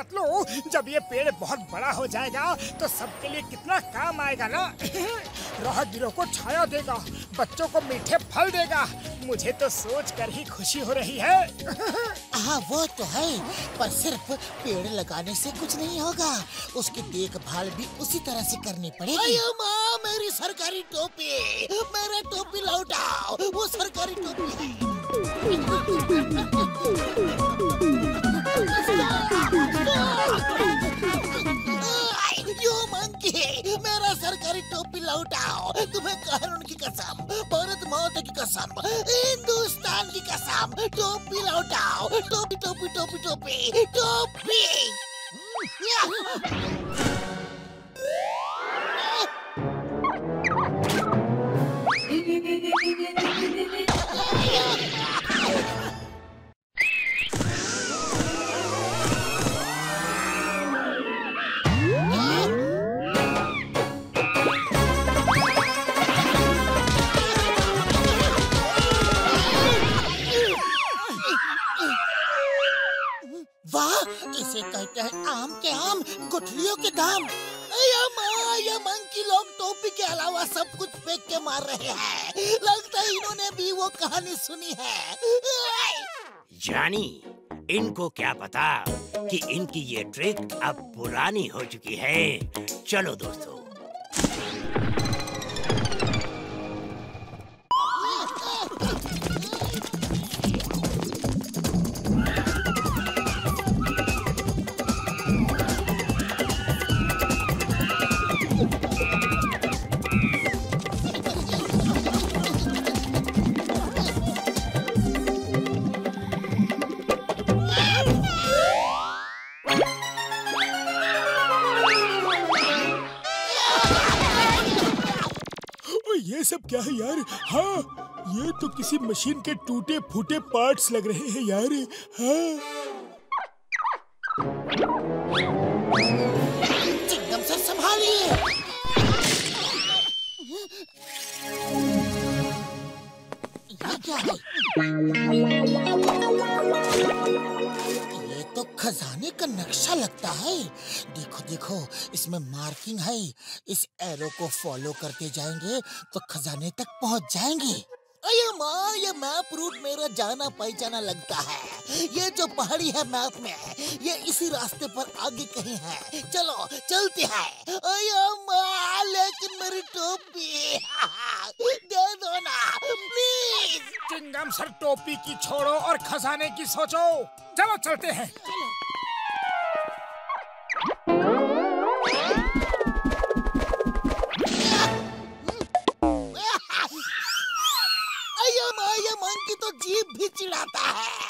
पतलू जब ये पेड़ बहुत बड़ा हो जाएगा तो सबके लिए कितना काम आएगा ना? राहगीरों को छाया देगा बच्चों को मीठे फल देगा। मुझे तो सोच कर ही खुशी हो रही है। हाँ वो तो है पर सिर्फ़ पेड़ लगाने से कुछ नहीं होगा। उसकी देखभाल भी उसी तरह से करनी पड़ेगी। माँ मेरी सरकारी टोपी मेरा टोपी लौटाओ वो सरकारी टोपी। सरकारी टोपी लौटाओ। तुम्हें कानून की कसम, भारत माता की कसम, हिंदुस्तान की कसम। टोपी लौटाओ। टोपी टोपी टोपी टोपी टोपी। वाह, इसे कहते हैं आम के आम, गुठलियों के दाम। ये मंकी लोग टोपी के अलावा सब कुछ फेंक के मार रहे हैं। लगता है इन्होंने भी वो कहानी सुनी है। जानी, इनको क्या पता कि इनकी ये ट्रिक अब पुरानी हो चुकी है। चलो दोस्तों क्या है यार? हाँ ये तो किसी मशीन के टूटे फूटे पार्ट्स लग रहे हैं यार। हाँ। संभालिए। का नक्शा लगता है। देखो देखो, इसमें मार्किंग है। इस एरो को फॉलो करते जाएँगे तो खजाने तक पहुँच जाएँगे। अरे माँ, ये मैप रूट मेरा जाना पहचाना लगता है। ये जो पहाड़ी है मैप में, ये इसी रास्ते पर आगे कहीं है। चलो, चलते हैं। अरे माँ, लेकिन मेरी टोपी, दे दो ना प्लीज़ चिंगम सर, टोपी की छोड़ो और खजाने की सोचो। चलो, चलते हैं। चिढ़ाता है।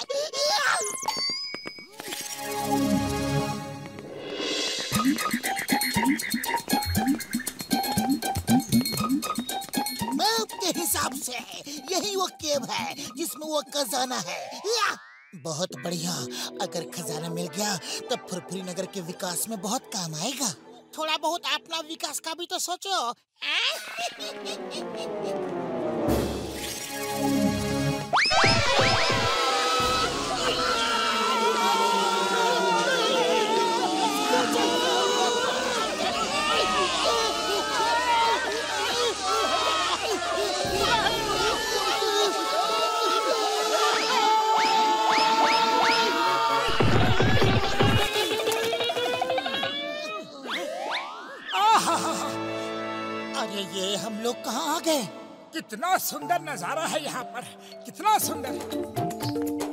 हिसाब से, यही वो केव है जिसमें वो खजाना है। या! बहुत बढ़िया। अगर खजाना मिल गया तो फुरफुरी नगर के विकास में बहुत काम आएगा। थोड़ा बहुत अपना विकास का भी तो सोचो। अरे ये हम लोग कहाँ आ गए? कितना सुंदर नज़ारा है यहाँ पर। कितना सुंदर।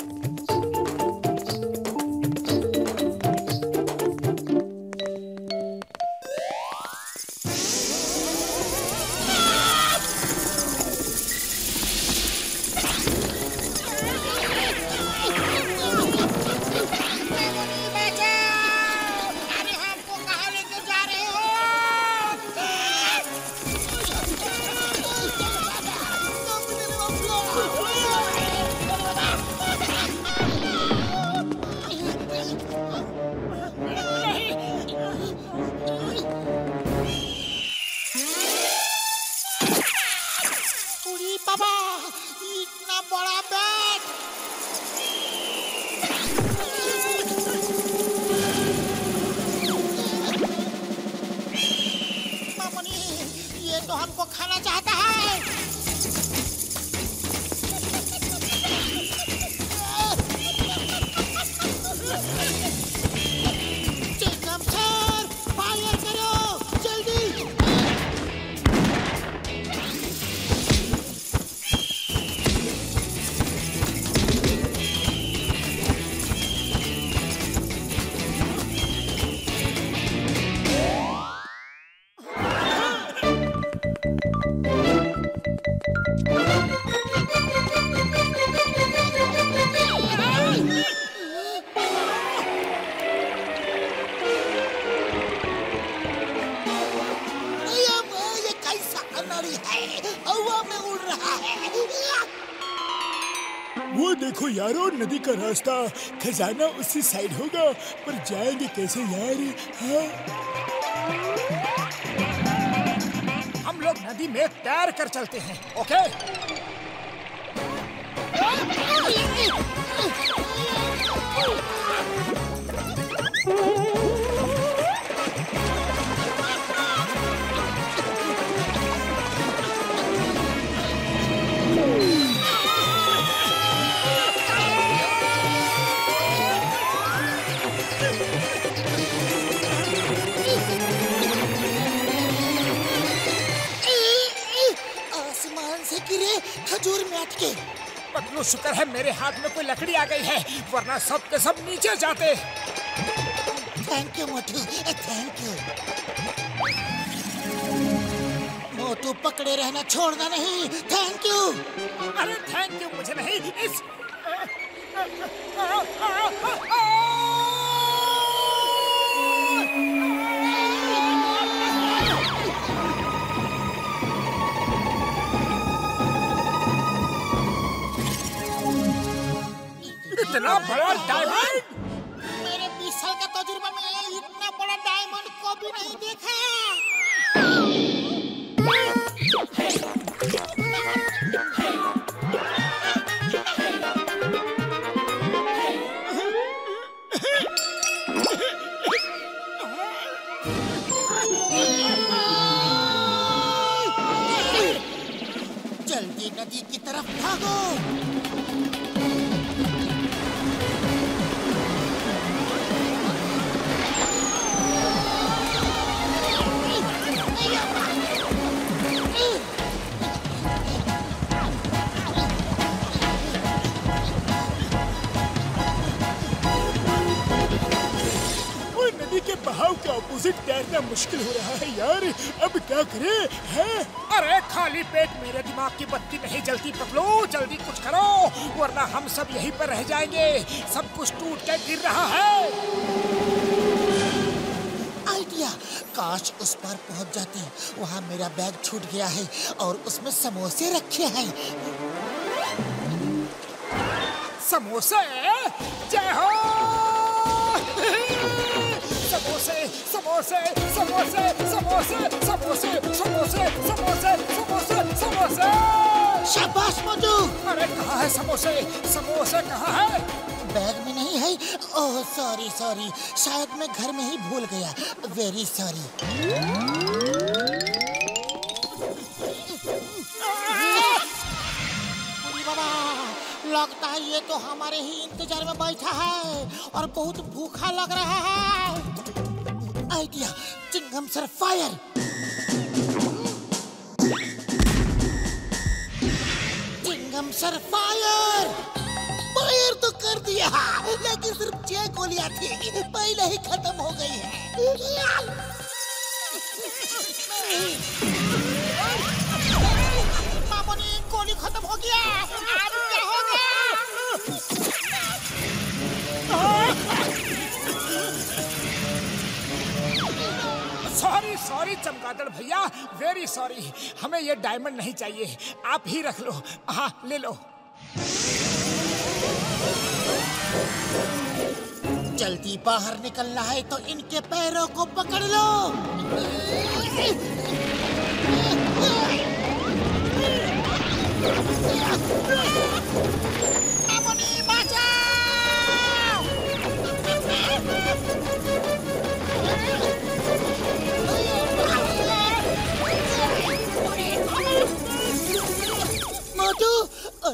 तो हमको खाना चाहता है। वो देखो यारो, नदी का रास्ता। खजाना उसी साइड होगा, पर जाएँगे कैसे यार? हाँ? हम लोग नदी में तैर कर चलते हैं, ओके? आसमान खजूर में अटके। पतलू शुक्र है मेरे हाथ में कोई लकड़ी आ गई है वरना सब के सब नीचे जाते। Thank you Motu. Thank you Motu पकड़े रहना छोड़ना नहीं। थैंक यू अरे थैंक यू मुझे नहीं। इस इतना बड़ा डायमंड मेरे बीस साल का तजुर्बा में इतना बड़ा डायमंड को भी नहीं देखा। नदी की तरफ़ भागो। ऑपोजिट तैरना मुश्किल हो रहा है यार। अब क्या करे है? अरे खाली पेट मेरे दिमाग की बत्ती नहीं जलती पतलू जल्दी कुछ करो वरना हम सब यहीं पर रह जाएँगे। सब कुछ टूट के गिर रहा है। आइडिया। काश उस पार पहुँच जाते। वहाँ मेरा बैग छूट गया है और उसमें समोसे रखे हैं। समोसे? जय हो! समोसे समोसे समोसे समोसे समोसे समोसे समोसे समोसे समोसे। शाबाश मोटू। अरे कहाँ है समोसे? समोसे कहाँ है? बैग में नहीं है? ओह सॉरी सॉरी शायद मैं घर में ही भूल गया। वेरी सॉरी लगता है ये तो हमारे ही इंतज़ार में बैठा है और बहुत भूखा लग रहा है। Idea Chingam sir fire Chingam sir fire fire तो कर दिया, लेकिन सिर्फ़ छह गोलियाँ थी। पहले ही खत्म हो गई है। मामोनी गोली खत्म हो गया। सॉरी चमगादड़ भैया वेरी सॉरी हमें ये डायमंड नहीं चाहिए. आप ही रख लो. हाँ ले लो. जल्दी बाहर निकलना है तो इनके पैरों को पकड़ लो.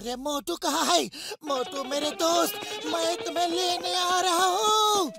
अरे मोटू कहा है? मोटू मेरे दोस्त मैं तुम्हें लेने आ रहा हूँ।